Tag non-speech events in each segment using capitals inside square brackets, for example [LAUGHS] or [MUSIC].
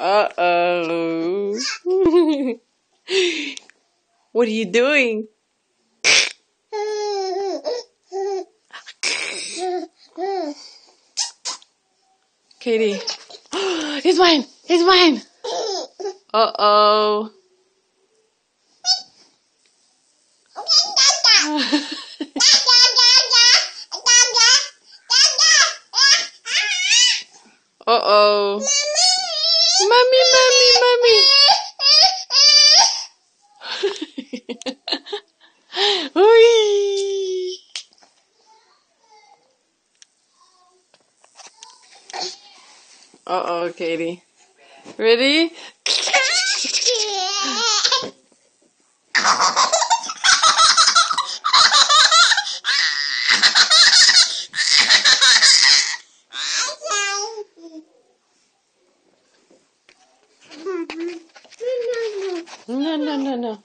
Uh oh. [LAUGHS] what are you doing? Katie. [GASPS] it's mine. It's mine. Uh oh. [LAUGHS] Uh oh. Mommy, mommy, mommy. [LAUGHS] Oi. Uh oh, Katie. Ready? No, no, no, no.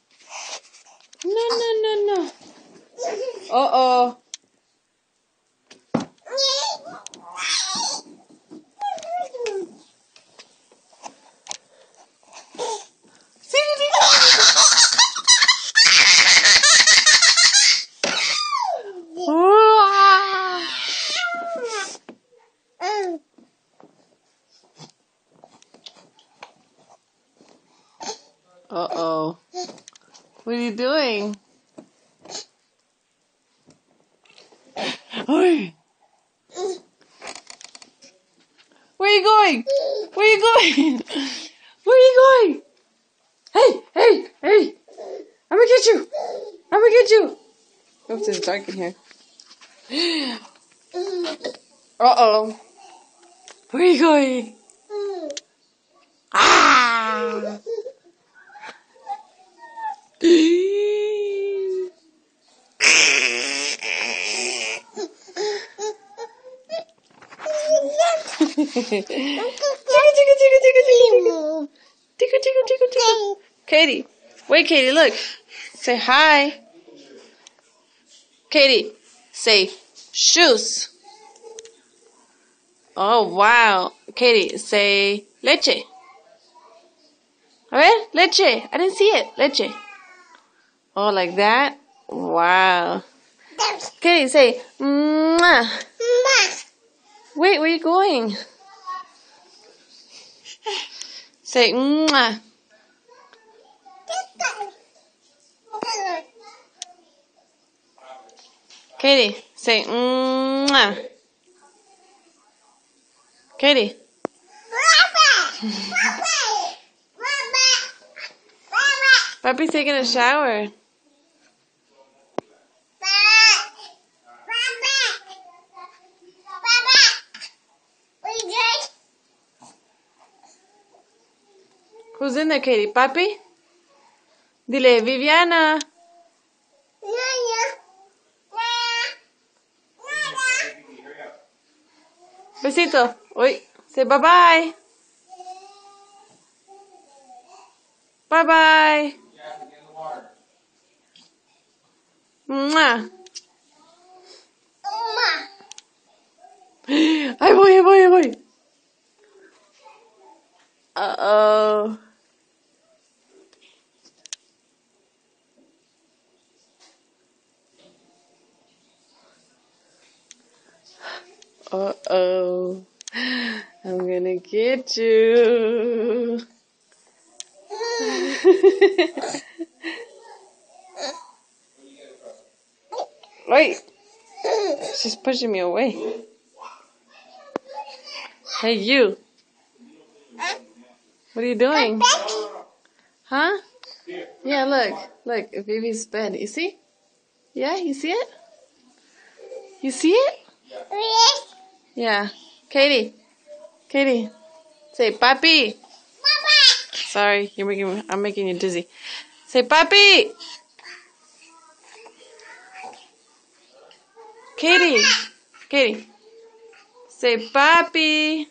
No, no, no, no. Uh [LAUGHS] oh. Uh oh. What are you doing? Where are you going? Where are you going? Where are you going? Hey, hey, hey! I'm gonna get you! I'm gonna get you! Oops, it's dark in here. [GASPS] Uh oh. Where are you going? Katie, wait, Katie, look. Say hi. Katie, say shoes. Oh, wow. Katie, say leche. A ver, leche. I didn't see it. Leche. Oh, like that? Wow. Katie, say mwah. Wait, where are you going? Say mwah. Katie, say mwah. Katie. Papi's taking a shower. Who's in there, Katie? Papi? Dile, Viviana. Besito. Oi. Say bye-bye. Bye-bye. Mwah. [GASPS] Voy, ahí voy, ahí voy. Uh-oh. Uh-oh. I'm gonna get you. Wait. She's pushing me away. Hey, you. What are you doing? Huh? Yeah, look. Look, baby's bed. You see? Yeah, you see it? You see it? Yeah. Katie. Katie. Say, papi. Sorry, you're making me, I'm making you dizzy. Say, papi. Katie. Katie. Say, papi.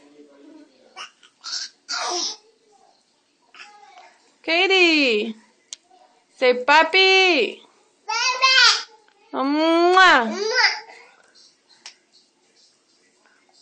Katie. Say, papi. Mwah.